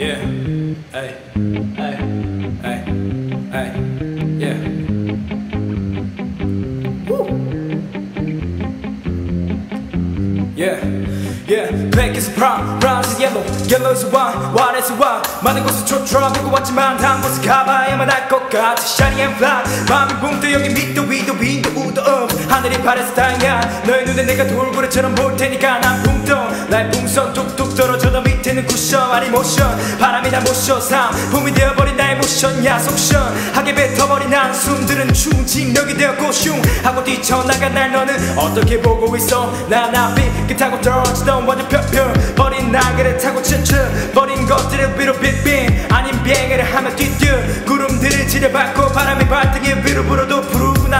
Yeah. Hey. Hey. Hey. Hey. Yeah. Woo. Yeah. Yeah. Black is brown, brown is yellow, yellow is white, white is white. 많은 곳을 쫓아보고 왔지만 한 곳을 가봐야만 할 것 같아. Shiny and fly. 마음이 붕 떠 여기 밑도 위도 윈도 우도 up. 하늘이 파래서 다양한 너의 눈에 내가 돌고래처럼 볼 테니까 난 붕떠. 나의 풍선 뚝뚝 밑에는 쿠션 아니 모션. 바람이 나 모셔 삶. 봄이 되어버린 나의 모션 야 속션. 하게 뱉어버린 한숨들은 충직력이 되었고 슝 하고 뛰쳐나간 날 너는 어떻게 보고 있어 난 앞이 끝하고 떨어지던 완전 펴펴 버린 날개를 타고 츠츠 버린 것들을 위로 빗빙 아닌 비행을 하며 뛰뛰 구름들을 지려받고 바람이 발등에 위로 불어도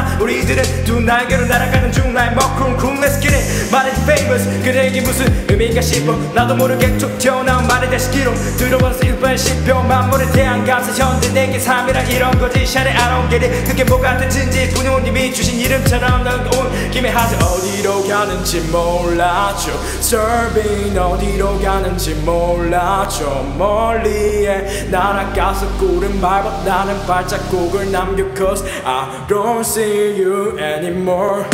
나 우리들은 두 날개로 날아가는 중 나의 먹쿵 쿵 Let's get it 말은 famous 그대에게 무슨 의미가 싶어. 나도 모르게 툭 튀어나온 말을 다시 기록. 들어봐서 일반 시표 만물에 대한 감사 현대 내게 삶이란 이런 거지. 샤레 it 그게 뭐가 뜻인지. 부모님이 주신 이름처럼 난온 김에 하자 어디로 가는지 몰라줘. Serving 어디로 가는지 몰라줘. 멀리에 날아가서 구름 밟아 나는 발자국을 남겨. Cause I don't see you anymore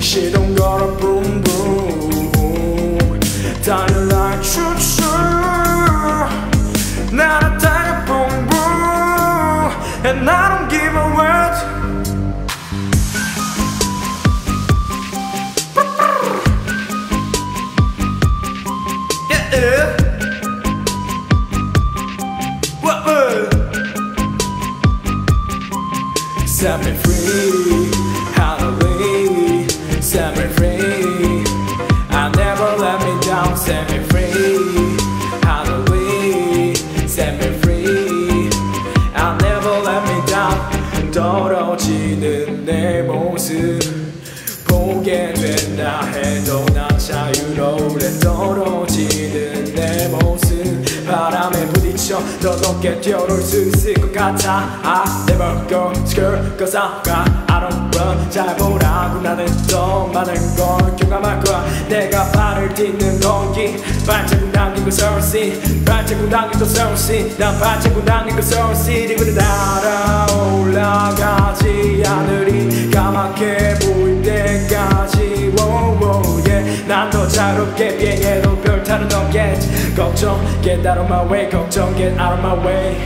시동 걸어 boom boom like 추추 And I don't give a word Yeah, yeah. What, what? Set me free, 떨어지는 내 모습. 보게 된다 해도 난 자유로울래 떨어지는 내 모습. 바람에 부딪혀 더 높게 뛰어올 수 있을 것 같아. I never go scared cause I got I don't run. 잘 보라고 나는 더 많은 걸 경험할 거야. 내가 발을 딛는 공기 발자국 남긴 그 서울 city 발자국 남긴 그 서울 city 난 발자국 남긴 그 서울 city 그래 날아올라가지 하늘이 까맣게 보일 때까지. Wow, yeah. 난더 자유롭게 비행해도 별다른 없겠지 걱정 get out of my way. 걱정 get out of my way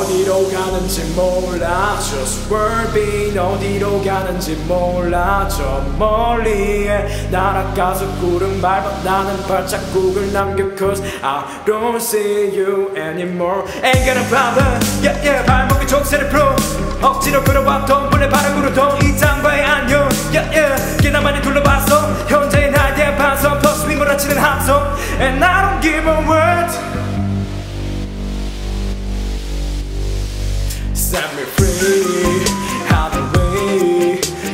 어디로 가는지 몰라. Just swerving 어디로 가는지 몰라. 저 멀리에 날아가서 구름 밟아 나는 발자국을 남겨. Cause I don't see you anymore Ain't got a problem. Yeah yeah 발목에 족쇄를 풀어. 억지로 끌어왔던 분의 바람으로 더 이장과의 안녕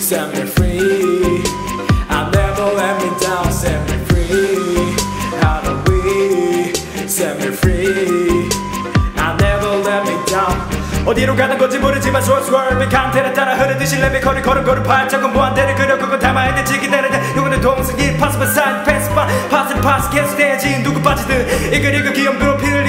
Set me free. I never let me down. Set me free, out the way. Set me free. I never let me down. 어디로 가는 건지 모르지만 스월스월비 강태를 따라 흐르듯이 랩이 거리 걸음 걸음 발자국 무한대를 그려 그거 담아야 되지 기다리는 영혼의 동승이 파스파 사인 패스파 파스 파스 캐스테지 누구 빠지든 이글 이글 귀염 그룹 필요